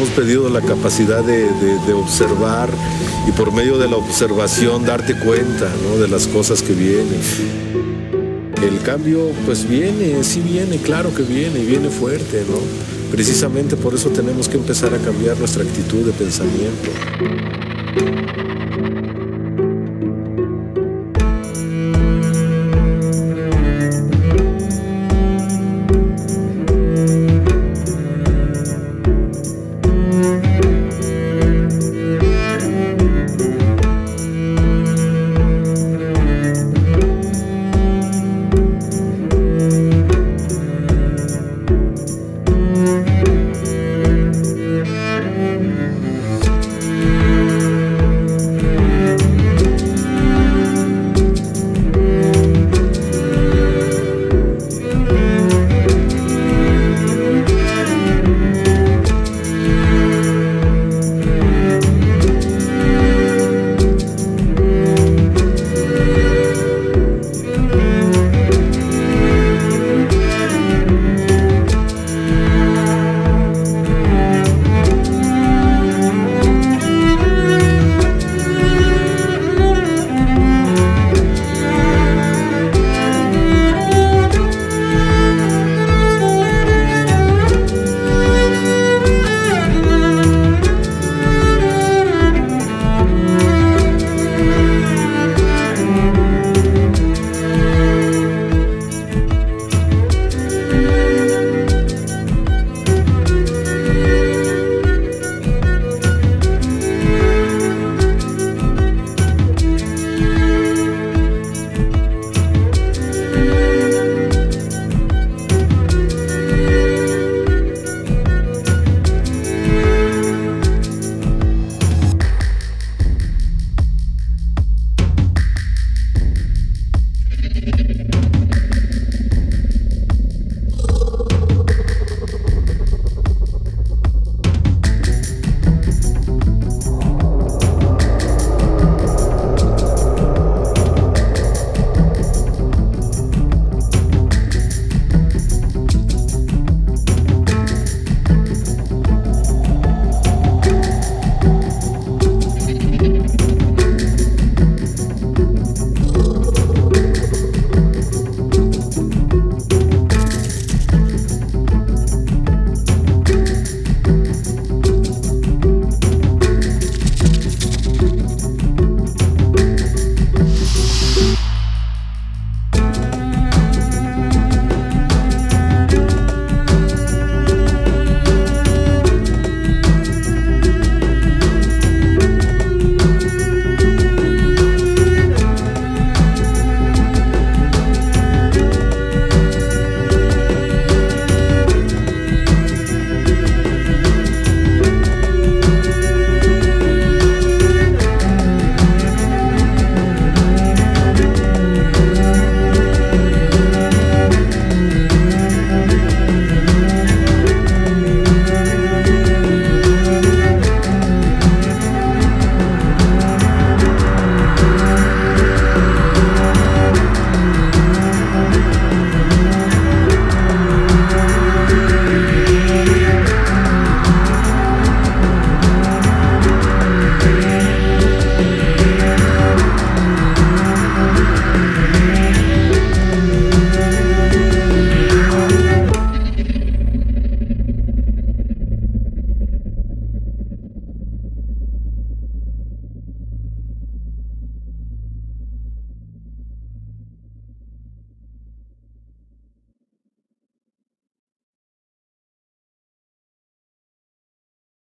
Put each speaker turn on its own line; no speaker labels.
hemos perdido la capacidad de, observar y por medio de la observación darte cuenta de las cosas que vienen. El cambio pues viene, sí viene, claro que viene y viene fuerte, ¿no? Precisamente por eso tenemos que empezar a cambiar nuestra actitud de pensamiento.